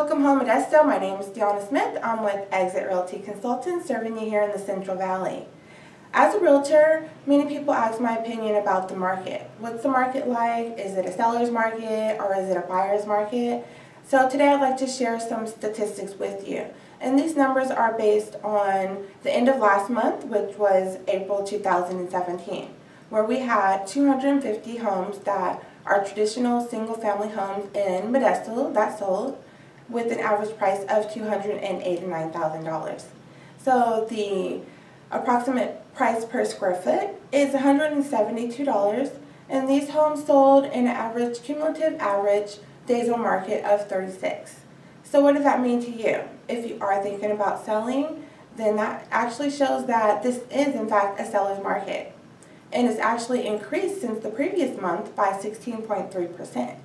Welcome home Modesto. My name is Deonna Smith. I'm with Exit Realty Consultants serving you here in the Central Valley. As a realtor, many people ask my opinion about the market. What's the market like? Is it a seller's market or is it a buyer's market? So today I'd like to share some statistics with you. And these numbers are based on the end of last month, which was April 2017, where we had 250 homes that are traditional single-family homes in Modesto that sold with an average price of $289,000. So the approximate price per square foot is $172 and these homes sold in an average cumulative average days on market of 36. So what does that mean to you? If you are thinking about selling, then that actually shows that this is in fact a seller's market and it's actually increased since the previous month by 16.3%.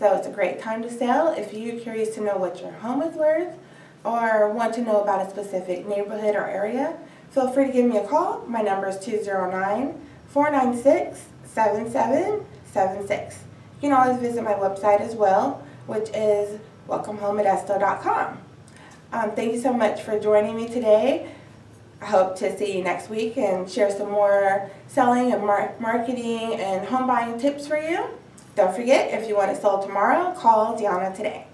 So it's a great time to sell if you're curious to know what your home is worth or want to know about a specific neighborhood or area. Feel free to give me a call. My number is 209-496-7776. You can always visit my website as well, which is welcomehomemodesto.com. Um, thank you so much for joining me today. I hope to see you next week and share some more selling and mar marketing and home buying tips for you. Don't forget, if you want it sold tomorrow, call Deonna today.